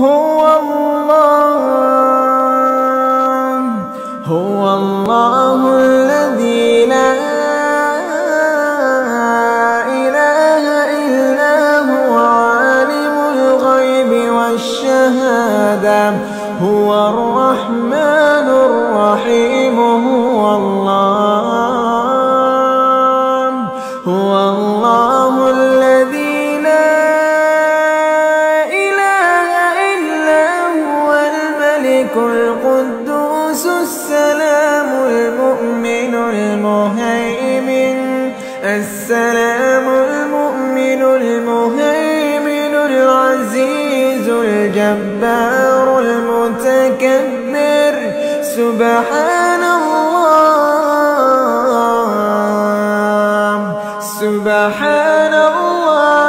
هو الله هو الله الذي لا إله إلا هو عالم الغيب والشهادة. هو الرحمن الرحيم هو الله هو الله الملك القدوس السلام المؤمن المهيمن. السلام المؤمن المهيمن العزيز الجبار المتكبر. سبحان الله سبحان الله.